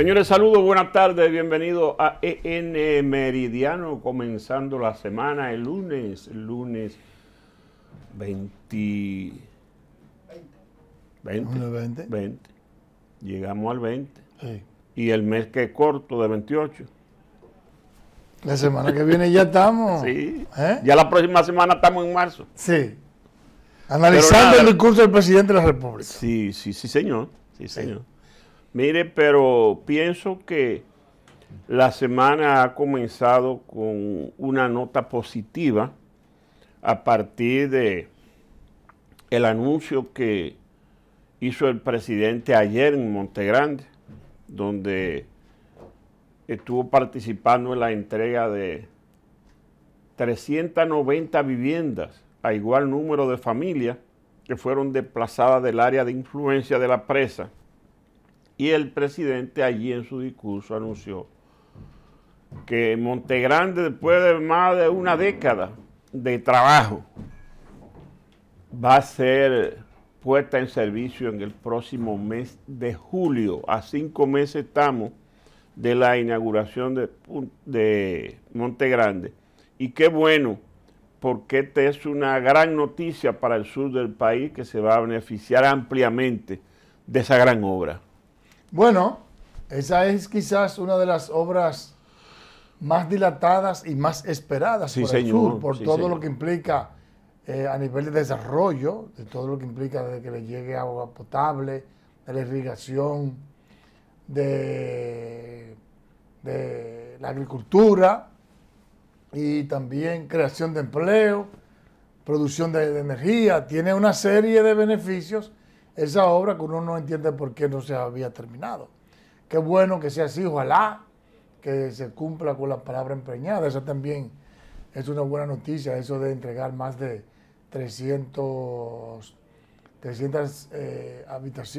Señores, saludos, buenas tardes, bienvenidos a EN Meridiano, comenzando la semana el lunes, el lunes 20, 20, 20. 20. Llegamos al 20. Sí. Y el mes que es corto de 28. La semana que viene ya estamos. Sí. ¿Eh? Ya la próxima semana estamos en marzo. Sí. Analizando nada. el discurso del presidente de la República. Sí, sí, sí, señor. Sí, señor. Mire, pero pienso que la semana ha comenzado con una nota positiva a partir de el anuncio que hizo el presidente ayer en Montegrande, donde estuvo participando en la entrega de 390 viviendas a igual número de familias que fueron desplazadas del área de influencia de la presa. Y el presidente allí en su discurso anunció que Montegrande, después de más de una década de trabajo, va a ser puesta en servicio en el próximo mes de julio. A cinco meses estamos de la inauguración de, de Montegrande. Y qué bueno, porque esta es una gran noticia para el sur del país que se va a beneficiar ampliamente de esa gran obra. Bueno, esa es quizás una de las obras más dilatadas y más esperadas Sí, por señor, el sur, por sí, todo señor. lo que implica eh, a nivel de desarrollo, de todo lo que implica de que le llegue agua potable, de la irrigación, de, de la agricultura y también creación de empleo, producción de, de energía. Tiene una serie de beneficios esa obra que uno no entiende por qué no se había terminado. Qué bueno que sea así, ojalá que se cumpla con la palabra empeñada. Esa también es una buena noticia, eso de entregar más de 300, 300 eh,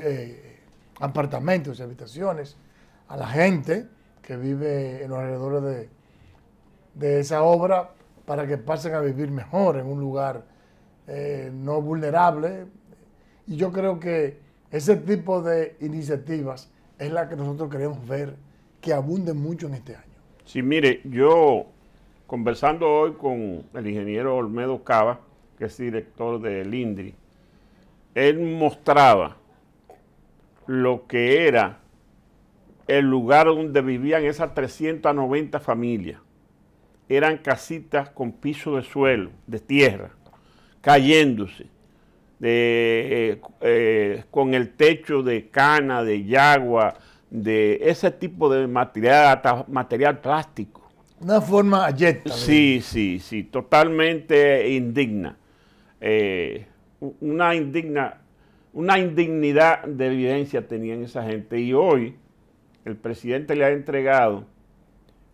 eh, apartamentos y habitaciones a la gente que vive en los alrededores de, de esa obra para que pasen a vivir mejor en un lugar eh, no vulnerable. Y yo creo que ese tipo de iniciativas es la que nosotros queremos ver que abunden mucho en este año. Sí, mire, yo conversando hoy con el ingeniero Olmedo Cava, que es director del INDRI, él mostraba lo que era el lugar donde vivían esas 390 familias. Eran casitas con piso de suelo, de tierra, cayéndose, de, eh, eh, con el techo de cana, de yagua, de ese tipo de material, material plástico. Una forma ayeta. Sí, sí, sí, totalmente indigna. Eh, una indigna, una indignidad de evidencia tenían esa gente. Y hoy el presidente le ha entregado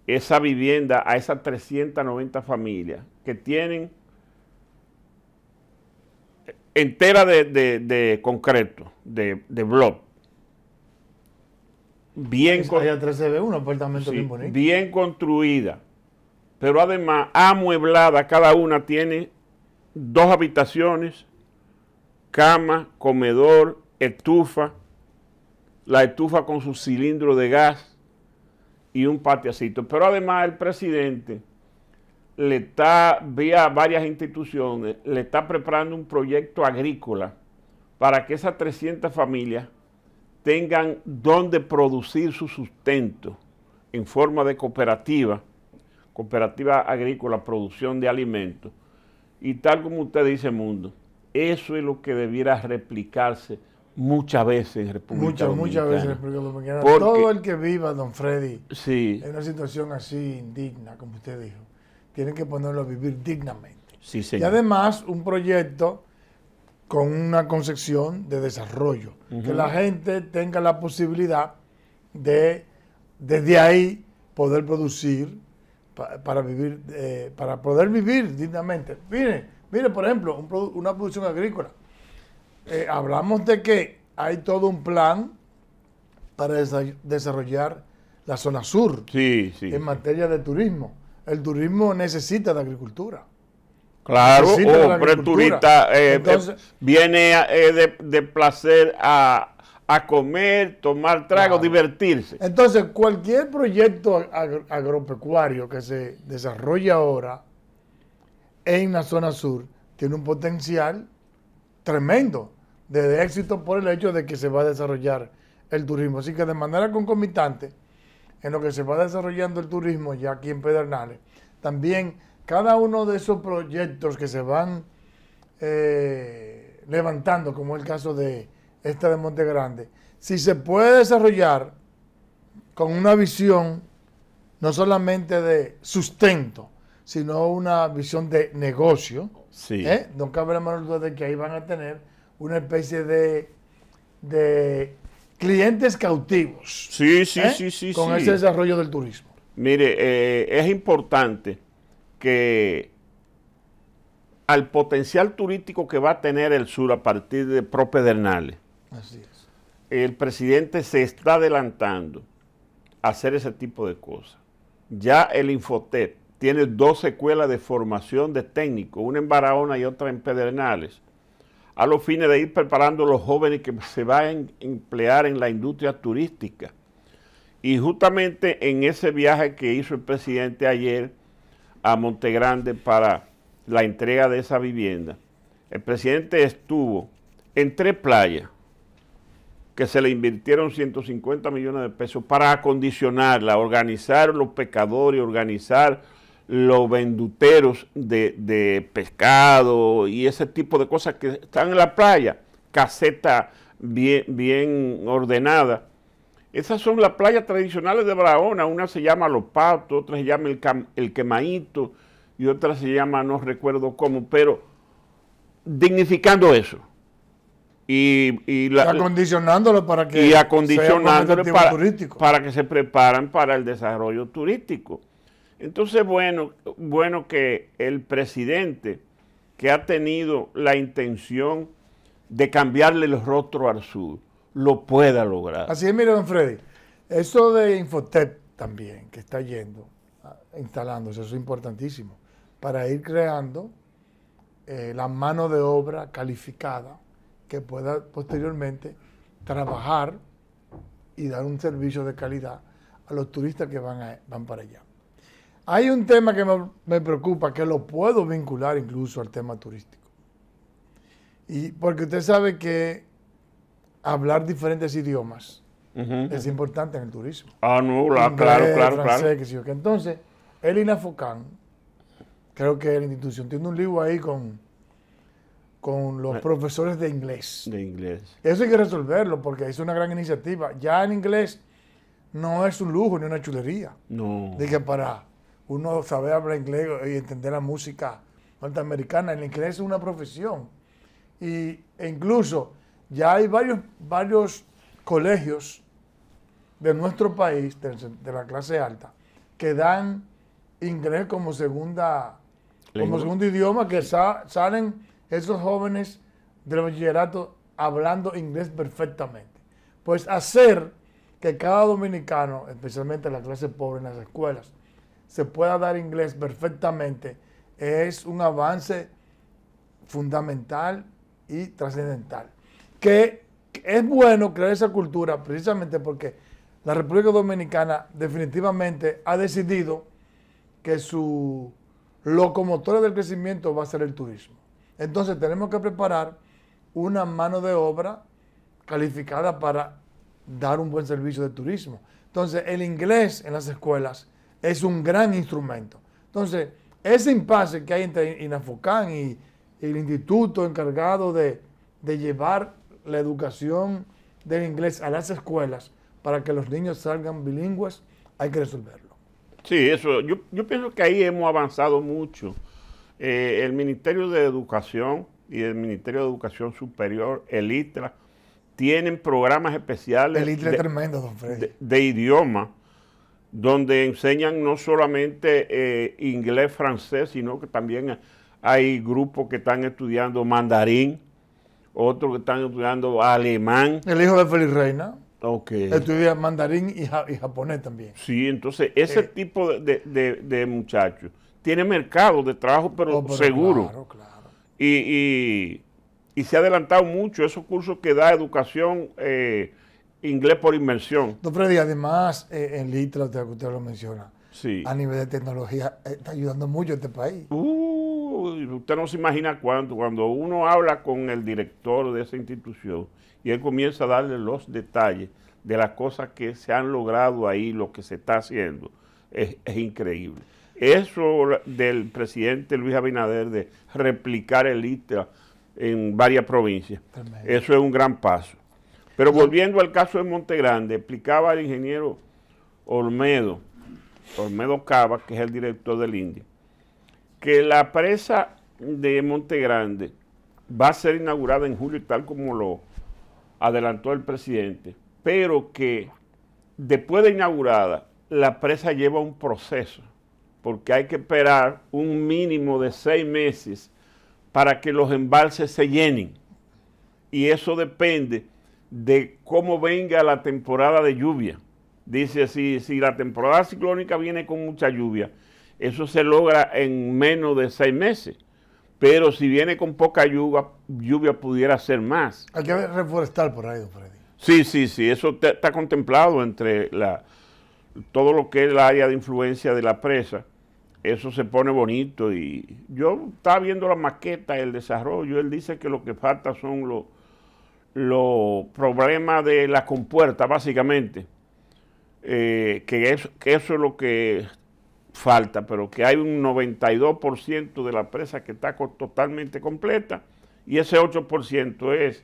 esa vivienda a esas 390 familias que tienen entera de, de- de concreto, de, de block. Bien, con- un apartamento Sí, bien bonito. bien construida, pero además amueblada, cada una tiene dos habitaciones, cama, comedor, estufa, la estufa con su cilindro de gas y un patiacito. Pero además el presidente le está, vía varias instituciones, le está preparando un proyecto agrícola para que esas 300 familias tengan donde producir su sustento en forma de cooperativa, cooperativa agrícola, producción de alimentos. Y tal como usted dice, Mundo, eso es lo que debiera replicarse muchas veces en República Muchas, muchas veces en Dominicana. República Dominicana. Porque- Todo el que viva, don Freddy, Sí, en una situación así indigna, como usted dijo, tiene que ponerlo a vivir dignamente. sí, Y señor. además, un proyecto con una concepción de desarrollo, que la gente tenga la posibilidad de, desde ahí, poder producir pa- para vivir, eh, para poder vivir dignamente. Mire, mire, por ejemplo, un produ- una producción agrícola. Eh, hablamos de que hay todo un plan para desa- desarrollar la zona sur Sí, sí. en materia de turismo. El turismo necesita de agricultura. Claro, oh, pero el turista eh, Entonces- eh, viene eh, de, de placer a, a comer, tomar trago, divertirse. Entonces, cualquier proyecto agropecuario que se desarrolle ahora en la zona sur tiene un potencial tremendo de éxito por el hecho de que se va a desarrollar el turismo. Así que de manera concomitante, en lo que se va desarrollando el turismo ya aquí en Pedernales, también cada uno de esos proyectos que se van eh, levantando, como el caso de esta de Monte Grande, si se puede desarrollar con una visión no solamente de sustento, sino una visión de negocio, sí. ¿eh? no cabe la menor duda de que ahí van a tener una especie de, de clientes cautivos. Sí, sí, ¿eh? sí, sí. Con ese desarrollo del turismo. Mire, eh, es importante que al potencial turístico que va a tener el sur a partir de Propedernales, Así es. el presidente se está adelantando a hacer ese tipo de cosas. Ya el Infotep tiene dos escuelas de formación de técnicos, una en Barahona y otra en Pedernales a los fines de ir preparando a los jóvenes que se van a emplear en la industria turística. Y justamente en ese viaje que hizo el presidente ayer a Montegrande para la entrega de esa vivienda, el presidente estuvo en tres playas que se le invirtieron 150 millones de pesos para acondicionarla, organizar los pescadores, organizar los venduteros de, pescado y ese tipo de cosas que están en la playa, caseta bien, bien ordenada. Esas son las playas tradicionales de Barahona. Una se llama Los Patos, otra se llama El, el Quemaíto y otra se llama no recuerdo cómo, pero dignificando eso. Y, y, acondicionándolo para que y acondicionándolo para, para que se preparan para el desarrollo turístico. Entonces, bueno, bueno que el presidente que ha tenido la intención de cambiarle el rostro al sur, lo pueda lograr. Así es, mire, don Freddy, eso de Infotep también, que está yendo, ah, instalándose, eso es importantísimo, para ir creando eh, la mano de obra calificada que pueda posteriormente trabajar y dar un servicio de calidad a los turistas que van, van para allá. Hay un tema que me, preocupa, que lo puedo vincular incluso al tema turístico. Y porque usted sabe que hablar diferentes idiomas es importante en el turismo. Ah, no, claro, claro, francés, claro. Que Entonces, el INAFOCAN, creo que la institución tiene un libro ahí con, con los profesores de inglés. De inglés. Eso hay que resolverlo porque es una gran iniciativa. Ya en inglés no es un lujo ni una chulería. No. De que para uno sabe hablar inglés y entender la música norteamericana. El inglés es una profesión. Y, e incluso ya hay varios, varios colegios de nuestro país, de, la clase alta, que dan inglés como segunda como segundo idioma, que salen esos jóvenes del bachillerato hablando inglés perfectamente. Pues hacer que cada dominicano, especialmente la clase pobre en las escuelas, se pueda dar inglés perfectamente es un avance fundamental y trascendental. Que es bueno crear esa cultura precisamente porque la República Dominicana definitivamente ha decidido que su locomotora del crecimiento va a ser el turismo. Entonces tenemos que preparar una mano de obra calificada para dar un buen servicio de turismo. Entonces el inglés en las escuelas es un gran instrumento. Entonces, ese impasse que hay entre INAFOCAN y, el instituto encargado de, llevar la educación del inglés a las escuelas para que los niños salgan bilingües, hay que resolverlo. Sí, eso, yo, pienso que ahí hemos avanzado mucho. Eh, el Ministerio de Educación y el Ministerio de Educación Superior, el ITRA, tienen programas especiales. El ITRA es tremendo, don Freddy. de idioma donde enseñan no solamente eh, inglés, francés, sino que también hay grupos que están estudiando mandarín, otros que están estudiando alemán. El hijo de Félix Reina. Okay. Estudia mandarín y, japonés también. Sí, entonces ese eh. tipo de, muchachos tiene mercado de trabajo, pero, oh, seguro. Claro, claro. Y, y se ha adelantado mucho esos cursos que da educación eh, inglés por inmersión. Don Freddy, además, eh, en Litra, usted, usted lo menciona, a nivel de tecnología, eh, está ayudando mucho este país. usted no se imagina cuánto, cuando uno habla con el director de esa institución y él comienza a darle los detalles de las cosas que se han logrado ahí, lo que se está haciendo, es, increíble. Eso del presidente Luis Abinader de replicar el ITRA en varias provincias, eso es un gran paso. Pero volviendo al caso de Montegrande, explicaba el ingeniero Olmedo, Olmedo Cava, que es el director del INDI, que la presa de Montegrande va a ser inaugurada en julio, tal como lo adelantó el presidente, pero que después de inaugurada, la presa lleva un proceso, porque hay que esperar un mínimo de seis meses para que los embalses se llenen. Y eso depende de cómo venga la temporada de lluvia. Dice así, si la temporada ciclónica viene con mucha lluvia, eso se logra en menos de seis meses. Pero si viene con poca lluvia, lluvia pudiera ser más. Hay que reforestar por ahí, don Freddy. Sí, sí, sí, eso está contemplado entre la, todo lo que es el área de influencia de la presa. Eso se pone bonito y yo estaba viendo la maqueta, el desarrollo, él dice que lo que falta son los, los problemas de la compuerta, básicamente eh, que, eso, que eso es lo que falta, pero que hay un 92% de la presa que está totalmente completa y ese 8% es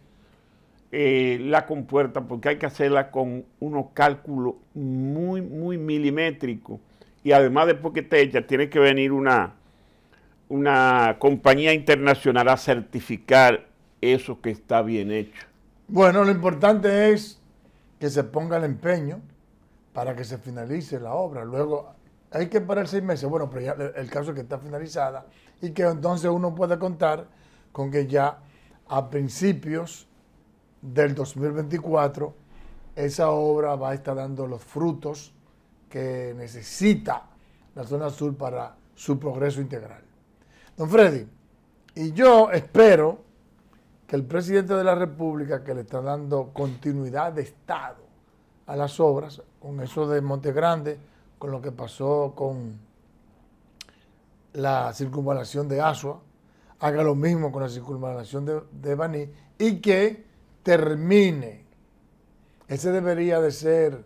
eh, la compuerta porque hay que hacerla con unos cálculos muy, muy milimétricos y además después que esté hecha tiene que venir una, una compañía internacional a certificar eso que está bien hecho. Bueno, lo importante es que se ponga el empeño, para que se finalice la obra. Luego hay que parar seis meses. Bueno, pero ya el caso es que está finalizada y que entonces uno puede contar con que ya a principios del 2024 esa obra va a estar dando los frutos que necesita la zona sur para su progreso integral. Don Freddy, y yo espero que el presidente de la República, que le está dando continuidad de Estado a las obras, con eso de Monte Grande, con lo que pasó con la circunvalación de Asua, haga lo mismo con la circunvalación de, Baní y que termine. Ese debería de ser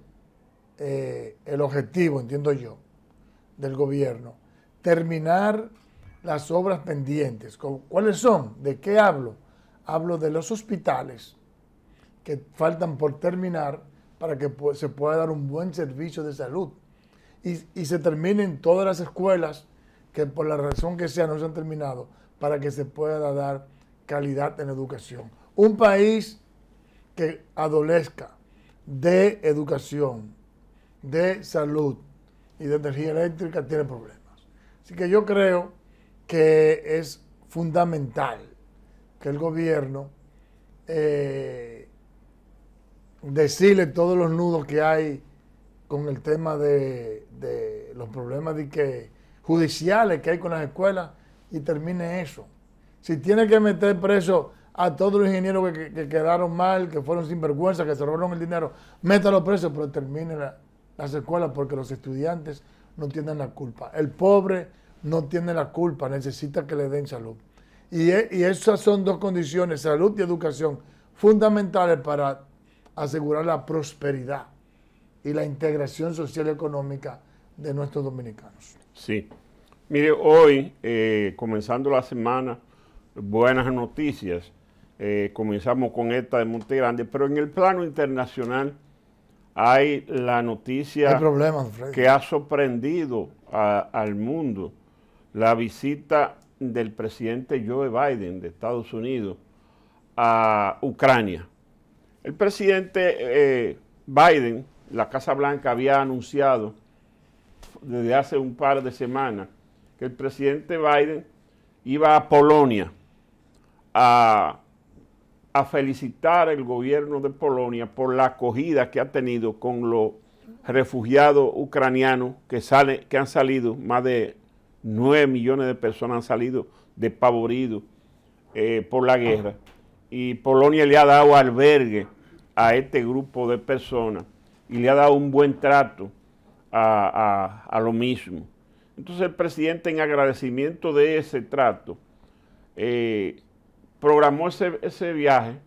eh, el objetivo, entiendo yo, del gobierno. Terminar las obras pendientes. ¿Cuáles son? ¿De qué hablo? Hablo de los hospitales que faltan por terminar para que se pueda dar un buen servicio de salud. Y, se terminen todas las escuelas que por la razón que sea no se han terminado, para que se pueda dar calidad en educación. Un país que adolezca de educación, de salud y de energía eléctrica tiene problemas. Así que yo creo que es fundamental que el gobierno eh, decirle todos los nudos que hay con el tema de, los problemas de que, judiciales que hay con las escuelas y termine eso. Si tiene que meter preso a todos los ingenieros que, quedaron mal, que fueron sinvergüenza, que se robaron el dinero, métalo preso, pero termine las escuelas porque los estudiantes no tienen la culpa. El pobre no tiene la culpa, necesita que le den salud. Y, y esas son dos condiciones, salud y educación, fundamentales para asegurar la prosperidad y la integración social y económica de nuestros dominicanos. Sí. Mire, hoy, eh, comenzando la semana, buenas noticias. Eh, comenzamos con esta de Monte Grande, pero en el plano internacional hay la noticia que ha sorprendido al mundo, la visita del presidente Joe Biden de Estados Unidos a Ucrania. El presidente eh, Biden, la Casa Blanca, había anunciado desde hace un par de semanas que el presidente Biden iba a Polonia a, felicitar al gobierno de Polonia por la acogida que ha tenido con los refugiados ucranianos que, que han salido, más de 9 millones de personas han salido despavoridos eh, por la guerra y Polonia le ha dado albergue a este grupo de personas y le ha dado un buen trato a, lo mismo. Entonces el presidente en agradecimiento de ese trato eh, programó ese, viaje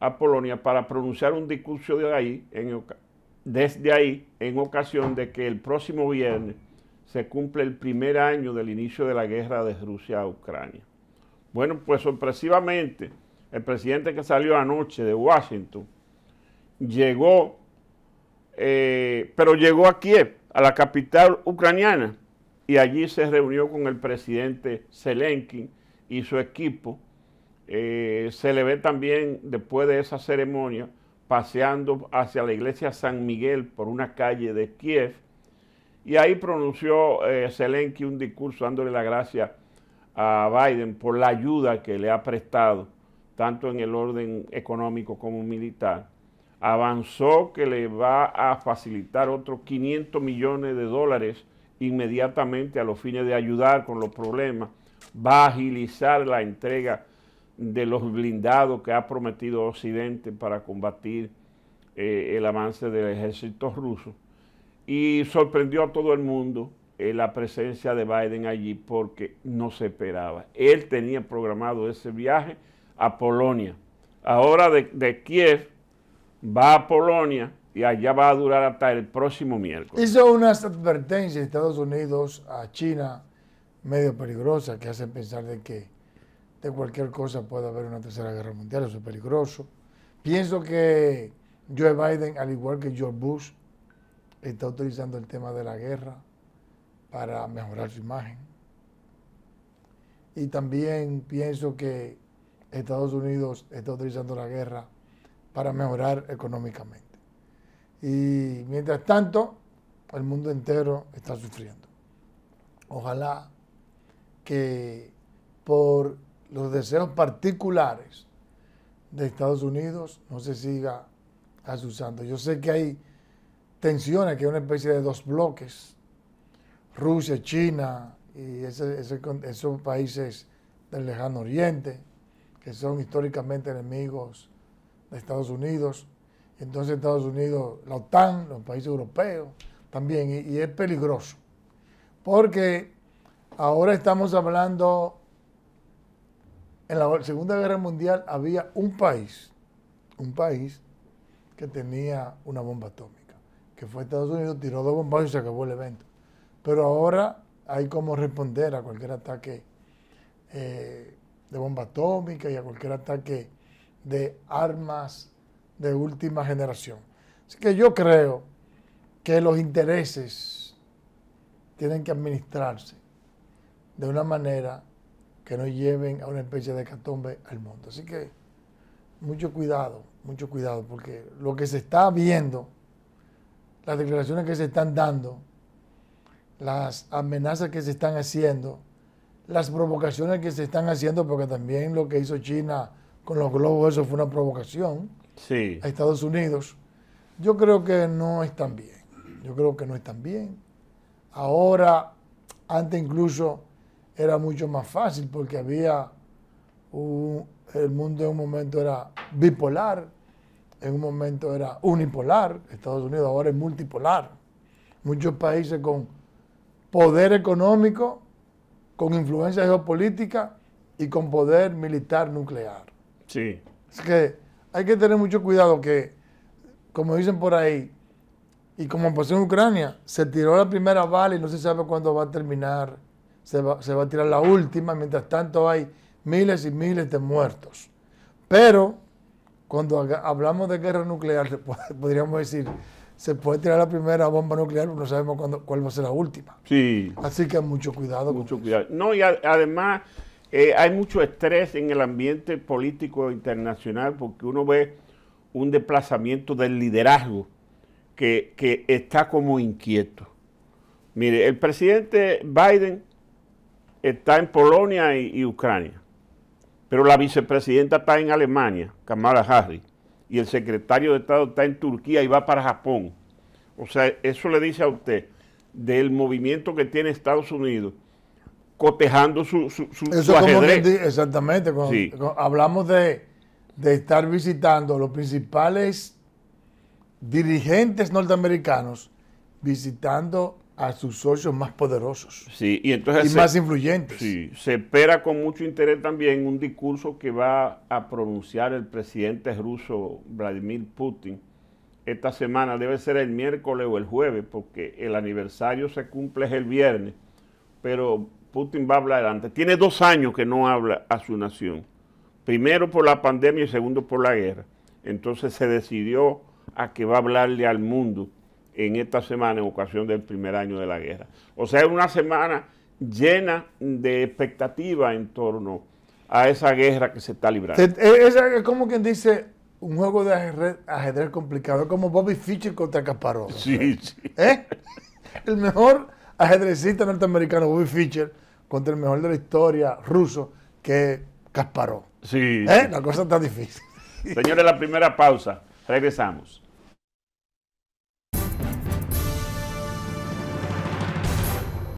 a Polonia para pronunciar un discurso de ahí, desde ahí en ocasión de que el próximo viernes se cumple el primer año del inicio de la guerra de Rusia a Ucrania. Bueno, pues sorpresivamente, el presidente que salió anoche de Washington llegó, eh, pero llegó a Kiev, a la capital ucraniana, y allí se reunió con el presidente Zelensky y su equipo. Eh, se le ve también, después de esa ceremonia, paseando hacia la iglesia San Miguel por una calle de Kiev, y ahí pronunció eh, Zelensky un discurso dándole la gracia a Biden por la ayuda que le ha prestado, tanto en el orden económico como militar. Avanzó que le va a facilitar otros 500 millones de dólares inmediatamente a los fines de ayudar con los problemas. Va a agilizar la entrega de los blindados que ha prometido Occidente para combatir eh, el avance del ejército ruso y sorprendió a todo el mundo eh, la presencia de Biden allí porque no se esperaba. Él tenía programado ese viaje a Polonia. Ahora de, Kiev va a Polonia y allá va a durar hasta el próximo miércoles. Hizo unas advertencias de Estados Unidos a China medio peligrosas que hacen pensar de que de cualquier cosa puede haber una tercera guerra mundial, eso es peligroso. Pienso que Joe Biden, al igual que George Bush, está utilizando el tema de la guerra para mejorar su imagen. Y también pienso que Estados Unidos está utilizando la guerra para mejorar económicamente. Y mientras tanto, el mundo entero está sufriendo. Ojalá que por los deseos particulares de Estados Unidos no se siga asusando. Yo sé que hay tensiones, que es una especie de dos bloques, Rusia, China y esos países del lejano oriente, que son históricamente enemigos de Estados Unidos. Entonces Estados Unidos, la OTAN, los países europeos también, y, y es peligroso. Porque ahora estamos hablando, en la Segunda Guerra Mundial había un país, un país que tenía una bomba atómica que fue Estados Unidos, tiró dos bombas y se acabó el evento. Pero ahora hay como responder a cualquier ataque eh, de bomba atómica y a cualquier ataque de armas de última generación. Así que yo creo que los intereses tienen que administrarse de una manera que no lleven a una especie de catombe al mundo. Así que mucho cuidado, mucho cuidado, porque lo que se está viendo las declaraciones que se están dando, las amenazas que se están haciendo, las provocaciones que se están haciendo, porque también lo que hizo China con los globos, eso fue una provocación a Estados Unidos. Yo creo que no están bien. Yo creo que no están bien. Ahora, antes incluso era mucho más fácil porque había el mundo en un momento era bipolar en un momento era unipolar, Estados Unidos ahora es multipolar. Muchos países con poder económico, con influencia geopolítica y con poder militar nuclear. Sí. Es que hay que tener mucho cuidado que, como dicen por ahí, y como pasó en Ucrania, se tiró la primera bala y no se sabe cuándo va a terminar, se va, se va a tirar la última, mientras tanto hay miles y miles de muertos. Pero cuando hablamos de guerra nuclear, podríamos decir, se puede tirar la primera bomba nuclear, pero no sabemos cuándo, cuál va a ser la última. Sí. Así que mucho cuidado. Mucho cuidado. No, y además eh, hay mucho estrés en el ambiente político internacional porque uno ve un desplazamiento del liderazgo que, está como inquieto. Mire, el presidente Biden está en Polonia y Ucrania. Pero la vicepresidenta está en Alemania, Kamala Harris, y el secretario de Estado está en Turquía y va para Japón. O sea, eso le dice a usted del movimiento que tiene Estados Unidos cotejando su, su, ajedrez. exactamente, hablamos de de estar visitando los principales dirigentes norteamericanos, visitando a sus socios más poderosos Sí, y entonces y se, más influyentes. sí, se espera con mucho interés también un discurso que va a pronunciar el presidente ruso Vladimir Putin esta semana. Debe ser el miércoles o el jueves, porque el aniversario se cumple el viernes, pero Putin va a hablar antes. Tiene dos años que no habla a su nación. Primero por la pandemia y segundo por la guerra. Entonces se decidió a que va a hablarle al mundo en esta semana en ocasión del primer año de la guerra. O sea, es una semana llena de expectativa en torno a esa guerra que se está librando. Eh, esa Es como quien dice un juego de ajedrez, ajedrez complicado, es como Bobby Fischer contra Kasparov. Sí, sí. ¿Eh? El mejor ajedrecista norteamericano, Bobby Fischer, contra el mejor de la historia ruso, que es Kasparov. sí. ¿Eh? La cosa está difícil. Señores, la primera pausa. Regresamos.